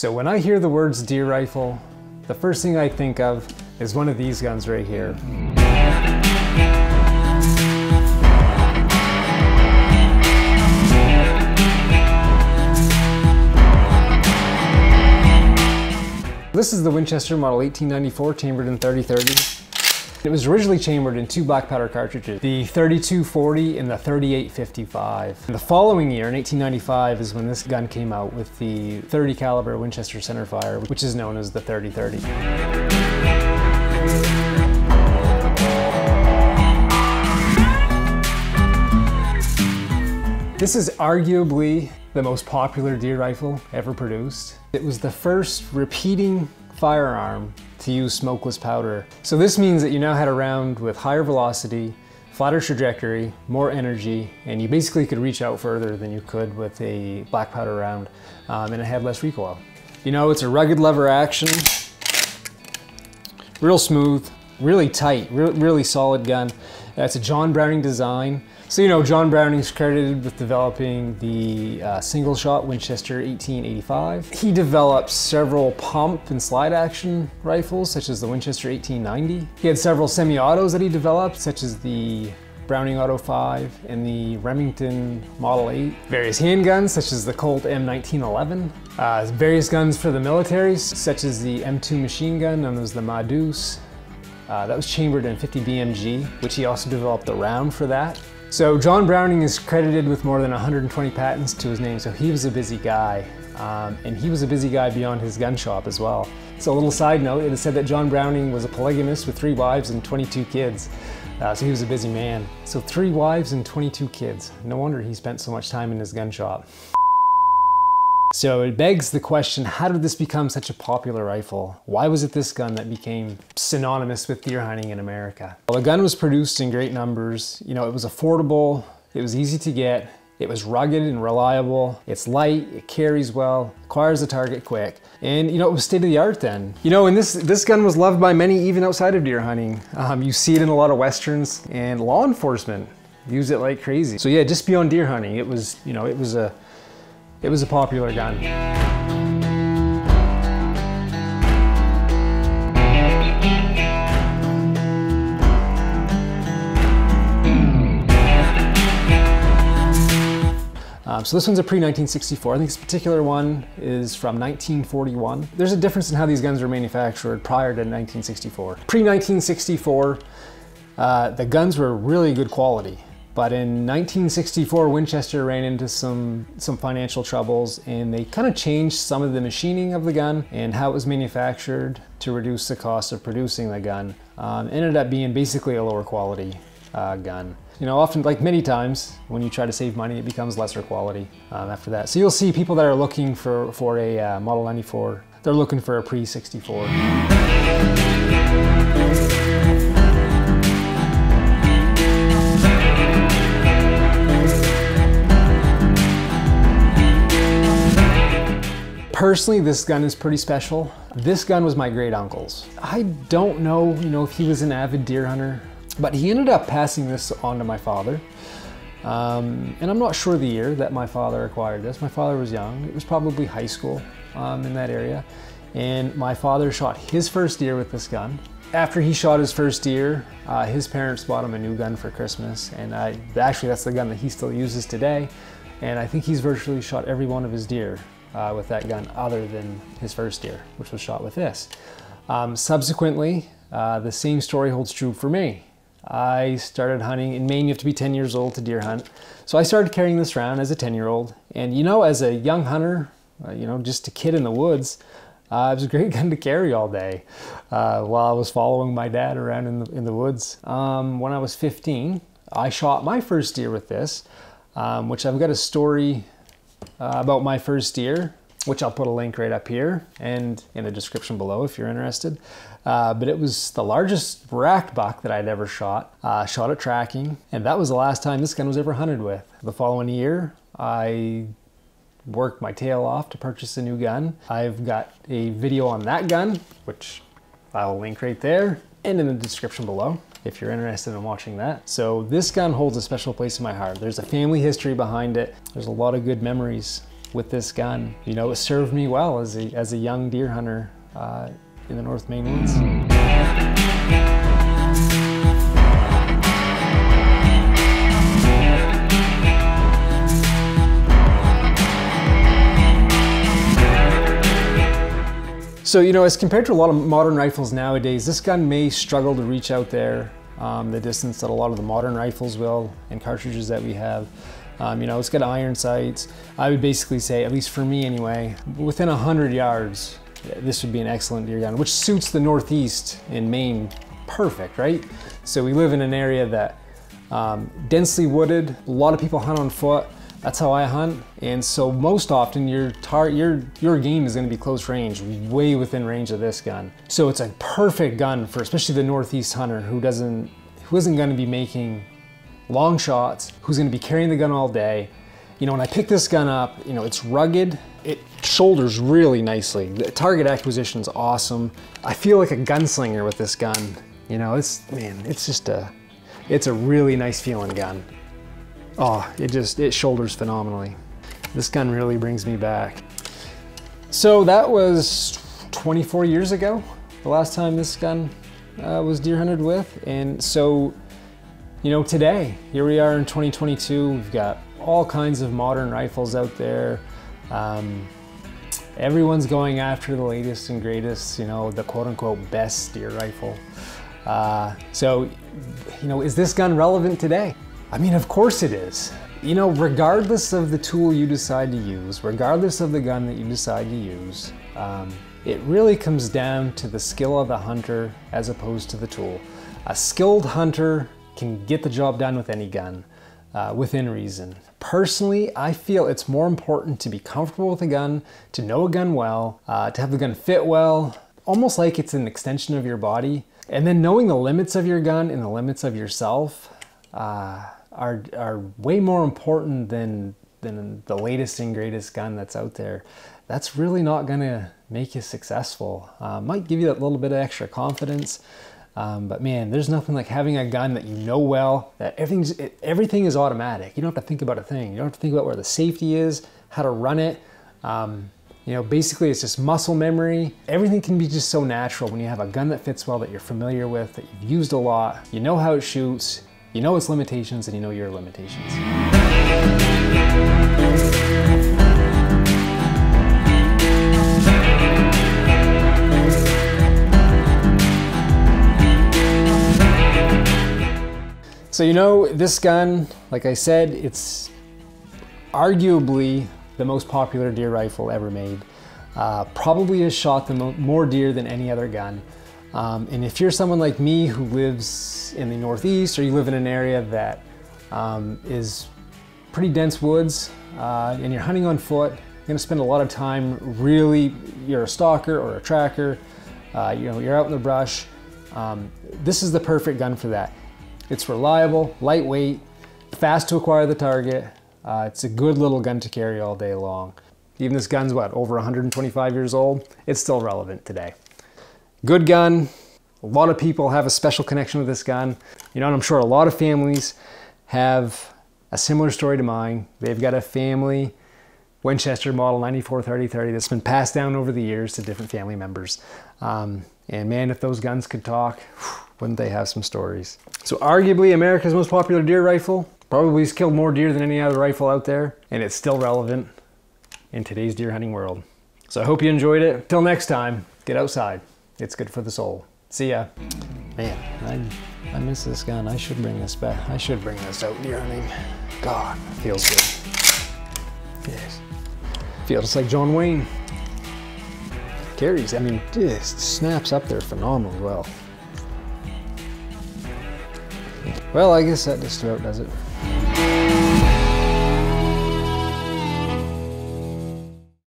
So when I hear the words deer rifle, the first thing I think of is one of these guns right here. This is the Winchester Model 1894 chambered in 30-30. It was originally chambered in two black powder cartridges, the 3240 and the 3855. And the following year, in 1895, is when this gun came out with the 30 caliber Winchester centerfire, which is known as the 3030. This is arguably the most popular deer rifle ever produced. It was the first repeating firearm to use smokeless powder. So this means that you now had a round with higher velocity, flatter trajectory, more energy, and you basically could reach out further than you could with a black powder round, um, and it had less recoil. You know, it's a rugged lever action, real smooth, really tight, re really solid gun. That's a John Browning design. So, you know, John Browning's credited with developing the uh, single shot Winchester 1885. He developed several pump and slide action rifles, such as the Winchester 1890. He had several semi-autos that he developed, such as the Browning Auto 5 and the Remington Model 8. Various handguns, such as the Colt M1911. Uh, various guns for the militaries, such as the M2 machine gun, known as the Ma Deuce. Uh, that was chambered in 50 BMG, which he also developed the round for that. So John Browning is credited with more than 120 patents to his name, so he was a busy guy. Um, and he was a busy guy beyond his gun shop as well. So a little side note, it is said that John Browning was a polygamist with three wives and 22 kids. Uh, so he was a busy man. So three wives and 22 kids. No wonder he spent so much time in his gun shop. So it begs the question, how did this become such a popular rifle? Why was it this gun that became synonymous with deer hunting in America? Well, the gun was produced in great numbers. You know, it was affordable, it was easy to get, it was rugged and reliable, it's light, it carries well, acquires the target quick. And you know, it was state of the art then. You know, and this, this gun was loved by many even outside of deer hunting. Um, you see it in a lot of Westerns and law enforcement use it like crazy. So yeah, just beyond deer hunting, it was, you know, it was a, it was a popular gun. Um, so this one's a pre-1964. I think this particular one is from 1941. There's a difference in how these guns were manufactured prior to 1964. Pre-1964, uh, the guns were really good quality. But in 1964, Winchester ran into some, some financial troubles and they kind of changed some of the machining of the gun and how it was manufactured to reduce the cost of producing the gun. Um, ended up being basically a lower quality uh, gun. You know, often, like many times, when you try to save money, it becomes lesser quality um, after that. So you'll see people that are looking for, for a uh, Model 94, they're looking for a pre-64. Personally, this gun is pretty special. This gun was my great uncle's. I don't know, you know, if he was an avid deer hunter, but he ended up passing this on to my father. Um, and I'm not sure the year that my father acquired this. My father was young. It was probably high school um, in that area. And my father shot his first deer with this gun. After he shot his first deer, uh, his parents bought him a new gun for Christmas. And I, actually, that's the gun that he still uses today. And I think he's virtually shot every one of his deer uh, with that gun other than his first deer, which was shot with this. Um, subsequently, uh, the same story holds true for me. I started hunting. In Maine, you have to be 10 years old to deer hunt. So I started carrying this around as a 10 year old. And you know, as a young hunter, uh, you know, just a kid in the woods, uh, it was a great gun to carry all day uh, while I was following my dad around in the, in the woods. Um, when I was 15, I shot my first deer with this, um, which I've got a story uh, about my first deer, which I'll put a link right up here and in the description below if you're interested. Uh, but it was the largest rack buck that I'd ever shot. Uh, shot at tracking, and that was the last time this gun was ever hunted with. The following year, I worked my tail off to purchase a new gun. I've got a video on that gun, which I'll link right there and in the description below if you're interested in watching that. So this gun holds a special place in my heart. There's a family history behind it. There's a lot of good memories with this gun. You know, it served me well as a, as a young deer hunter uh, in the North Maine woods. So, you know, as compared to a lot of modern rifles nowadays, this gun may struggle to reach out there um, the distance that a lot of the modern rifles will and cartridges that we have. Um, you know, it's got iron sights. I would basically say, at least for me anyway, within 100 yards, this would be an excellent deer gun, which suits the Northeast in Maine perfect, right? So we live in an area that um, densely wooded, a lot of people hunt on foot. That's how I hunt. And so most often your tar your your game is gonna be close range, way within range of this gun. So it's a perfect gun for especially the Northeast hunter who doesn't who isn't gonna be making long shots, who's gonna be carrying the gun all day. You know, when I pick this gun up, you know, it's rugged, it shoulders really nicely. The target acquisition is awesome. I feel like a gunslinger with this gun. You know, it's, man, it's just a, it's a really nice feeling gun. Oh, it just, it shoulders phenomenally. This gun really brings me back. So that was 24 years ago, the last time this gun uh, was deer hunted with. And so, you know, today, here we are in 2022, we've got all kinds of modern rifles out there. Um, everyone's going after the latest and greatest, you know, the quote unquote best deer rifle. Uh, so, you know, is this gun relevant today? I mean, of course it is. You know, regardless of the tool you decide to use, regardless of the gun that you decide to use, um, it really comes down to the skill of the hunter as opposed to the tool. A skilled hunter can get the job done with any gun uh, within reason. Personally, I feel it's more important to be comfortable with a gun, to know a gun well, uh, to have the gun fit well, almost like it's an extension of your body. And then knowing the limits of your gun and the limits of yourself, uh, are are way more important than than the latest and greatest gun that's out there. That's really not gonna make you successful. Uh, might give you that little bit of extra confidence, um, but man, there's nothing like having a gun that you know well. That everything's it, everything is automatic. You don't have to think about a thing. You don't have to think about where the safety is, how to run it. Um, you know, basically it's just muscle memory. Everything can be just so natural when you have a gun that fits well, that you're familiar with, that you've used a lot. You know how it shoots. You know its limitations and you know your limitations. So you know, this gun, like I said, it's arguably the most popular deer rifle ever made. Uh, probably has shot the more deer than any other gun. Um, and if you're someone like me who lives in the Northeast or you live in an area that um, is pretty dense woods uh, and you're hunting on foot, you're gonna spend a lot of time really, you're a stalker or a tracker, uh, you know, you're out in the brush. Um, this is the perfect gun for that. It's reliable, lightweight, fast to acquire the target. Uh, it's a good little gun to carry all day long. Even this gun's what, over 125 years old? It's still relevant today. Good gun. A lot of people have a special connection with this gun. You know, and I'm sure a lot of families have a similar story to mine. They've got a family Winchester model 94 30 30 that's been passed down over the years to different family members. Um, and man, if those guns could talk, wouldn't they have some stories? So arguably America's most popular deer rifle, probably has killed more deer than any other rifle out there, and it's still relevant in today's deer hunting world. So I hope you enjoyed it. Till next time, get outside. It's good for the soul. See ya. Man, I, I miss this gun. I should bring this back. I should bring this out deer hunting. God, feels good. Yes. Feels like John Wayne. Carries, I mean, just snaps up there phenomenally well. Well, I guess that just about does it.